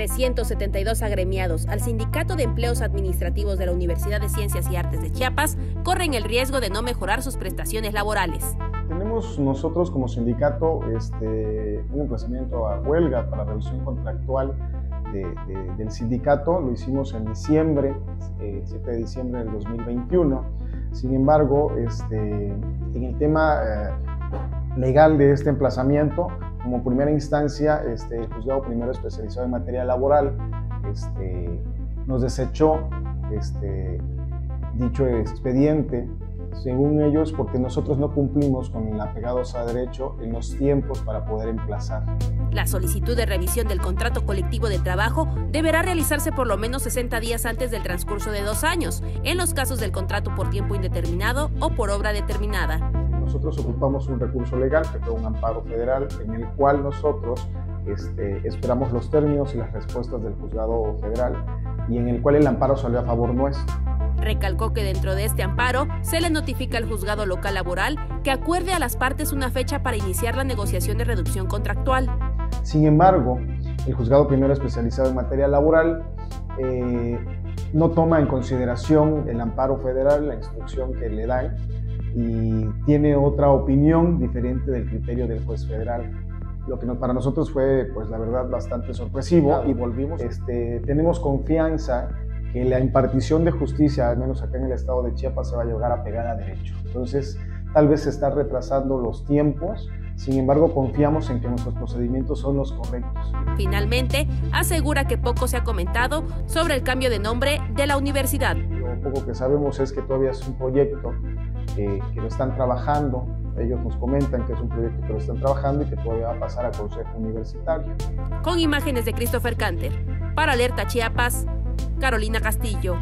372 agremiados al Sindicato de Empleos Administrativos de la Universidad de Ciencias y Artes de Chiapas corren el riesgo de no mejorar sus prestaciones laborales. Tenemos nosotros como sindicato este, un emplazamiento a huelga para revisión contractual del sindicato, lo hicimos en diciembre, 7 eh, de diciembre del 2021. Sin embargo, este, en el tema eh, legal de este emplazamiento, como primera instancia, este, juzgado primero especializado en materia laboral este, nos desechó este, dicho expediente, según ellos, porque nosotros no cumplimos con el apegados a derecho en los tiempos para poder emplazar. La solicitud de revisión del contrato colectivo de trabajo deberá realizarse por lo menos 60 días antes del transcurso de dos años, en los casos del contrato por tiempo indeterminado o por obra determinada nosotros ocupamos un recurso legal, que fue un amparo federal, en el cual nosotros este, esperamos los términos y las respuestas del juzgado federal y en el cual el amparo salió a favor nuestro. Recalcó que dentro de este amparo se le notifica al juzgado local laboral que acuerde a las partes una fecha para iniciar la negociación de reducción contractual. Sin embargo, el juzgado primero especializado en materia laboral eh, no toma en consideración el amparo federal, la instrucción que le dan, y tiene otra opinión diferente del criterio del juez federal. Lo que para nosotros fue, pues la verdad, bastante sorpresivo y volvimos. Este, tenemos confianza que la impartición de justicia, al menos acá en el estado de Chiapas, se va a llegar a pegar a derecho. Entonces, tal vez se está retrasando los tiempos, sin embargo, confiamos en que nuestros procedimientos son los correctos. Finalmente, asegura que poco se ha comentado sobre el cambio de nombre de la universidad. Poco que sabemos es que todavía es un proyecto que, lo están trabajando. Ellos nos comentan que es un proyecto que lo están trabajando y que todavía va a pasar a Consejo Universitario. Con imágenes de Christopher Canter, para Alerta Chiapas, Carolina Castillo.